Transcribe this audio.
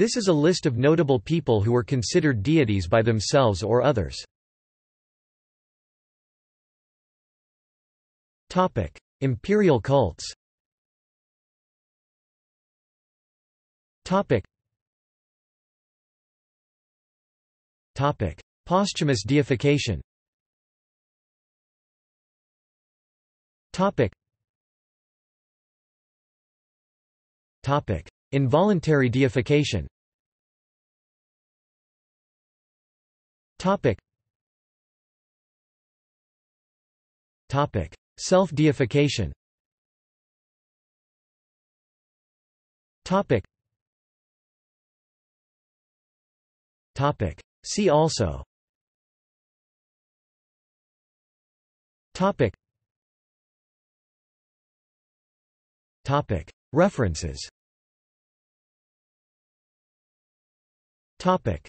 This is a list of notable people who were considered deities by themselves or others. Imperial cults. Posthumous deification Involuntary deification. Self-deification. See also. References Topic: